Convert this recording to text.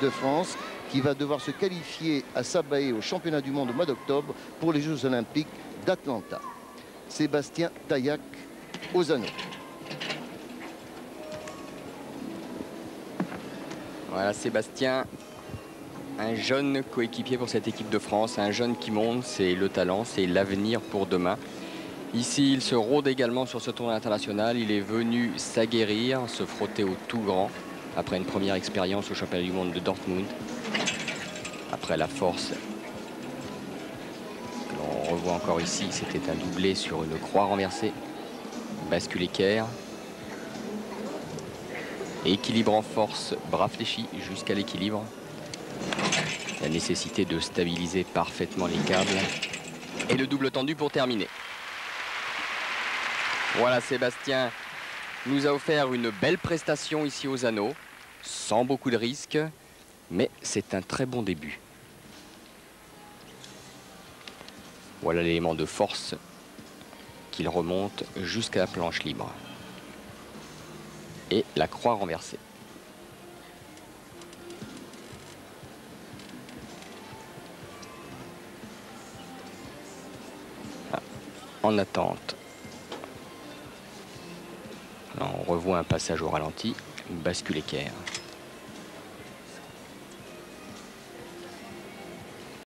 de France qui va devoir se qualifier à Sabaé au championnat du monde au mois d'octobre pour les Jeux olympiques d'Atlanta. Sébastien Taillac, Ozano. Voilà Sébastien, un jeune coéquipier pour cette équipe de France, un jeune qui monte, c'est le talent, c'est l'avenir pour demain. Ici, il se rôde également sur ce tournoi international. Il est venu s'aguerrir, se frotter au tout grand après une première expérience au championnat du monde de Dortmund. Après la force que l'on revoit encore ici, c'était un doublé sur une croix renversée. Bascule équerre. Équilibre en force, bras fléchis jusqu'à l'équilibre. La nécessité de stabiliser parfaitement les câbles. Et le double tendu pour terminer. Voilà, Sébastien nous a offert une belle prestation ici aux Anneaux, sans beaucoup de risques, mais c'est un très bon début. Voilà l'élément de force qu'il remonte jusqu'à la planche libre. Et la croix renversée. Ah, en attente on revoit un passage au ralenti, bascule équerre.